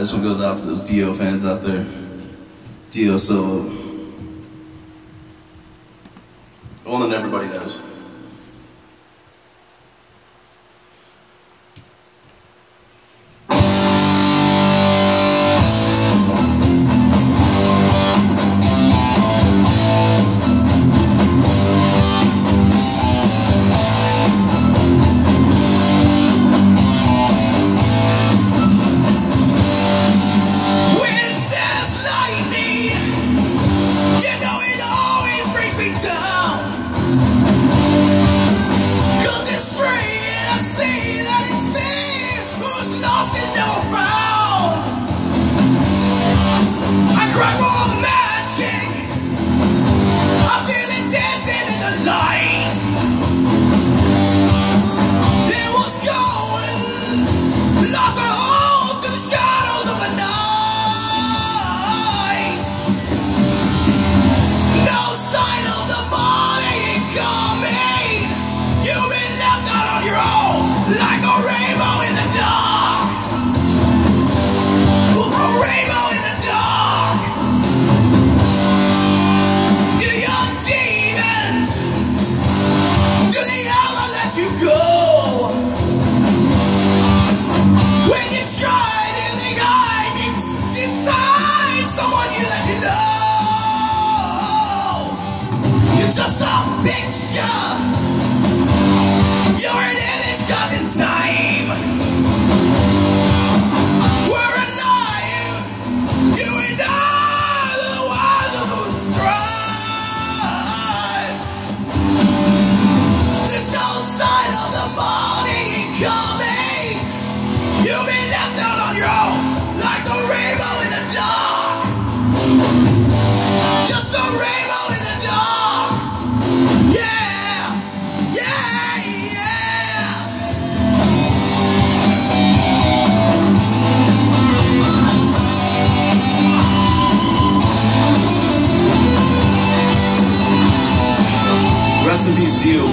This one goes out to those Dio fans out there. Dio Solo. One that everybody knows. You.